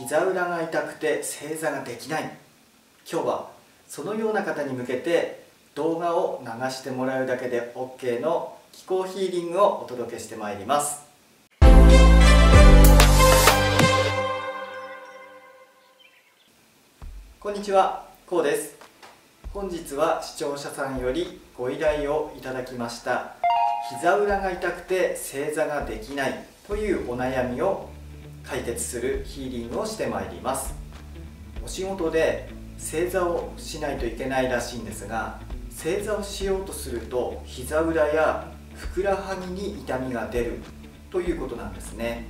膝裏が痛くて正座ができない。今日はそのような方に向けて動画を流してもらうだけで OK の気候ヒーリングをお届けしてまいります。こんにちはこうです。本日は視聴者さんよりご依頼をいただきました。膝裏が痛くて正座ができないというお悩みを解決するヒーリングをしてまいります。お仕事で正座をしないといけないらしいんですが正座をしようとすると膝裏やふくらはぎに痛みが出るということなんですね。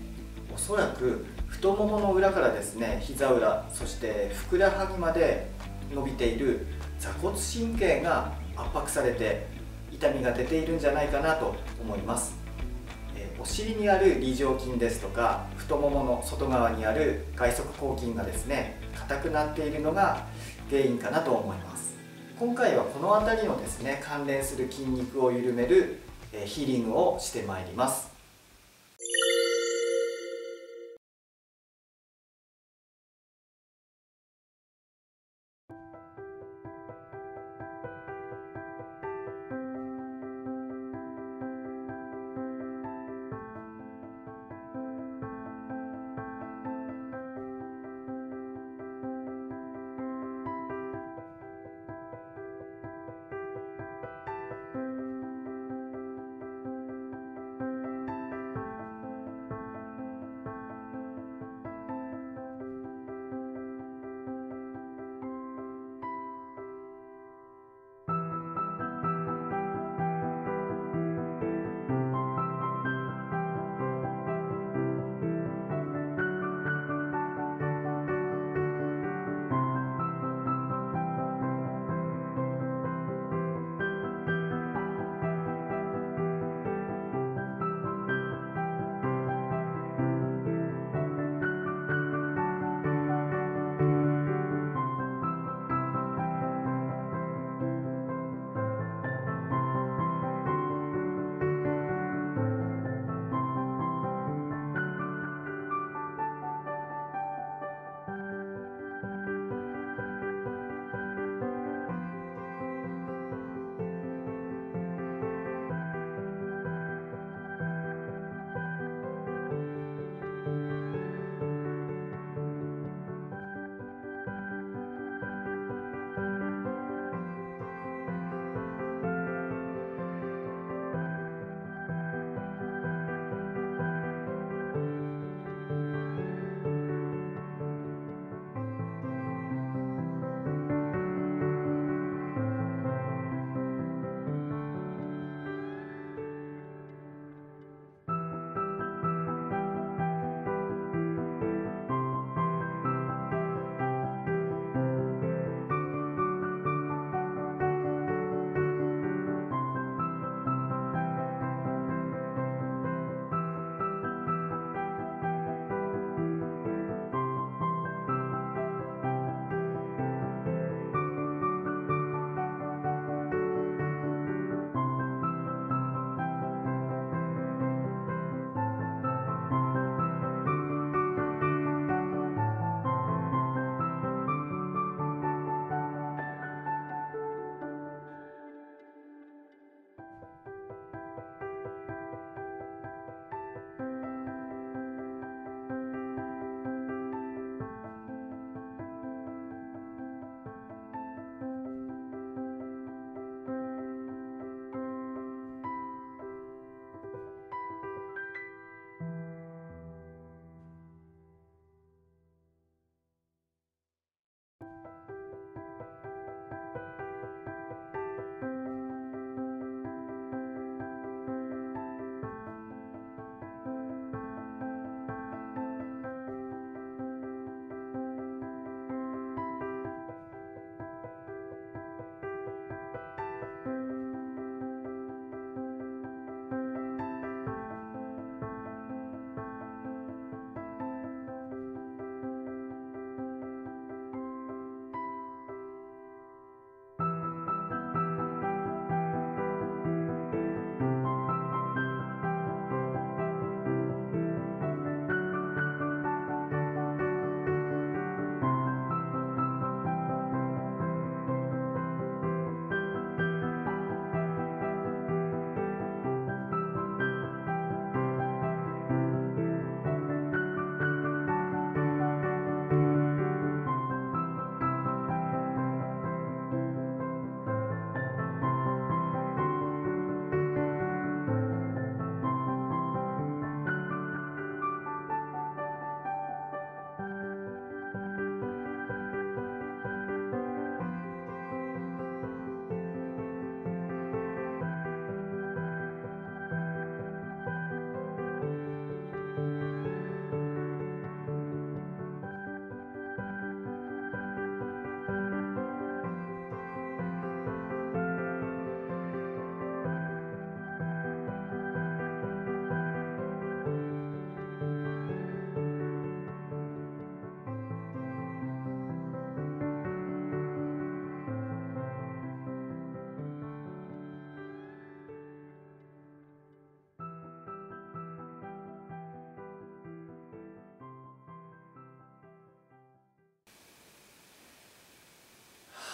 おそらく太ももの裏からですね膝裏そしてふくらはぎまで伸びている座骨神経が圧迫されて痛みが出ているんじゃないかなと思います。お尻にある梨状筋ですとか太ももの外側にある外側抗筋がですね硬くなっているのが原因かなと思います今回はこの辺りのですね関連する筋肉を緩めるヒーリングをしてまいります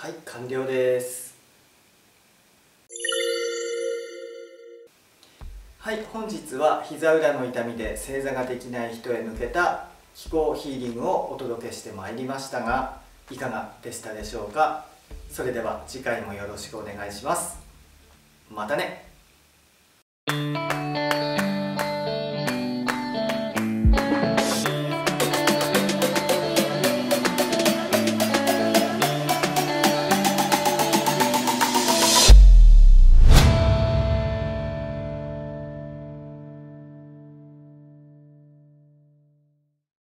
はい完了です。はい本日は膝裏の痛みで正座ができない人へ向けた気候ヒーリングをお届けしてまいりましたがいかがでしたでしょうか？それでは次回もよろしくお願いします。またね。